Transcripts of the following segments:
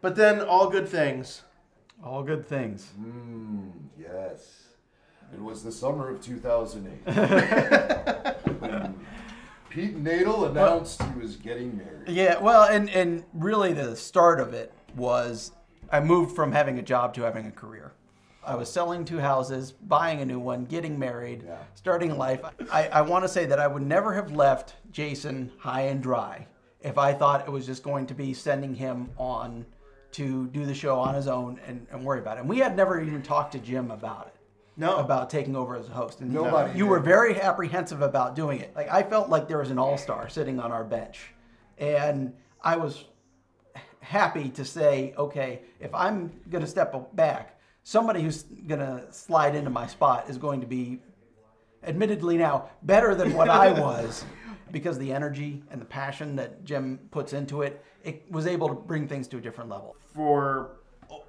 But then all good things. All good things. Mm, yes. It was the summer of 2008. when Pete Nadel announced he was getting married. Yeah, well, and and really the start of it was I moved from having a job to having a career. I was selling two houses, buying a new one, getting married, Yeah. starting life. I, I want to say that I would never have left Jason high and dry if I thought it was just going to be sending him on to do the show on his own and, and worry about it. And we had never even talked to Jim about it. No. About taking over as a host. And Nobody you were very apprehensive about doing it. Like I felt like there was an all-star sitting on our bench. And I was happy to say, okay, if I'm going to step back, somebody who's going to slide into my spot is going to be, admittedly now, better than what I was because the energy and the passion that Jim puts into it, it was able to bring things to a different level. for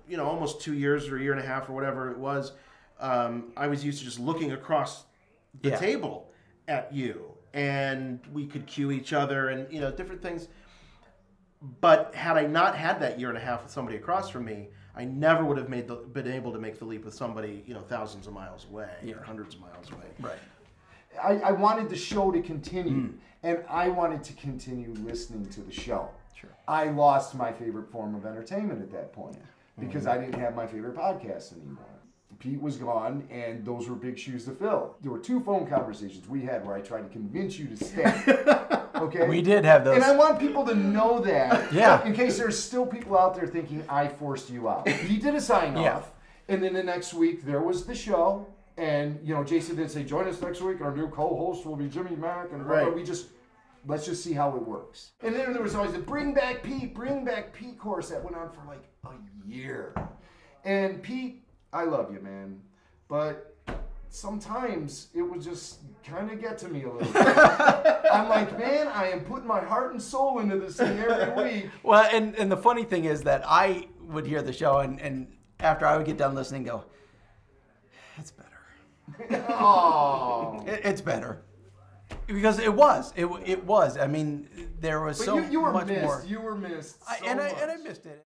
you know almost two years or a year and a half or whatever it was, um, I was used to just looking across the Yeah. table at you, and we could cue each other and you know different things. But had I not had that year and a half with somebody across from me, I never would have made the, been able to make the leap with somebody you know thousands of miles away or hundreds of miles away. Right. I, I wanted the show to continue, mm. and I wanted to continue listening to the show. Sure. I lost my favorite form of entertainment at that point because mm. I didn't have my favorite podcast anymore. Pete was gone, and those were big shoes to fill. There were two phone conversations we had where I tried to convince you to stay. Okay, We did have those. and I want people to know that. Yeah. In case there's still people out there thinking I forced you out. He did a sign off. Yeah. And then the next week there was the show. And you know, Jason did say, join us next week. Our new co-host will be Jimmy Mac and. Right. we just let's just see how it works. And then there was always the bring back Pete, bring back Pete course that went on for like a year. And Pete, I love you, man. But sometimes it would just kind of get to me a little bit. I'm like, man, I am putting my heart and soul into this thing every week. Well, and, and the funny thing is that I would hear the show, and, and after I would get done listening, go, it's better. Oh. It, it's better. Because it was. It, it was. I mean, there was But so you, you were much missed. more. You were missed. I, so and, I, and I missed it.